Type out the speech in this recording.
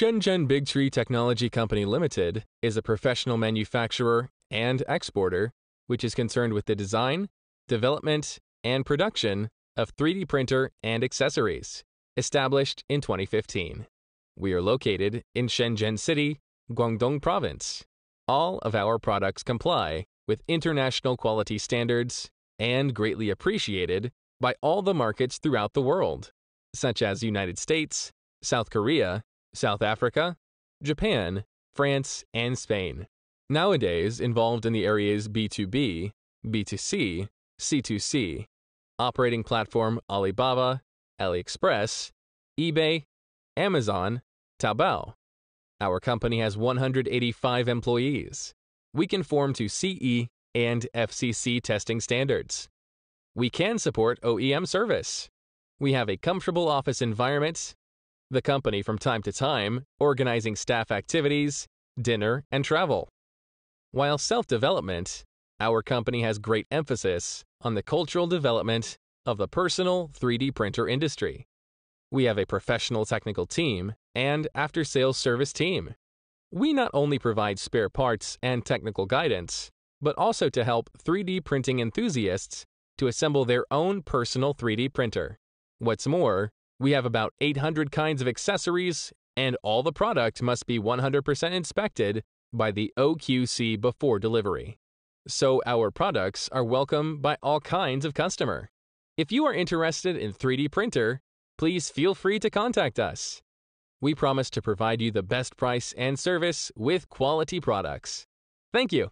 Shenzhen Big Tree Technology Company Limited is a professional manufacturer and exporter which is concerned with the design, development, and production of 3D printer and accessories, established in 2015. We are located in Shenzhen City, Guangdong Province. All of our products comply with international quality standards and greatly appreciated by all the markets throughout the world, such as United States, South Korea, South Africa, Japan, France, and Spain. Nowadays involved in the areas B2B, B2C, C2C, operating platform Alibaba, AliExpress, eBay, Amazon, Taobao. Our company has 185 employees. We conform to CE and FCC testing standards. We can support OEM service. We have a comfortable office environment. The company from time to time organizing staff activities, dinner, and travel. While self-development, our company has great emphasis on the cultural development of the personal 3D printer industry. We have a professional technical team and after-sales service team. We not only provide spare parts and technical guidance, but also to help 3D printing enthusiasts to assemble their own personal 3D printer. What's more, we have about 800 kinds of accessories, and all the product must be 100% inspected by the OQC before delivery. So our products are welcome by all kinds of customer. If you are interested in 3D printer, please feel free to contact us. We promise to provide you the best price and service with quality products. Thank you.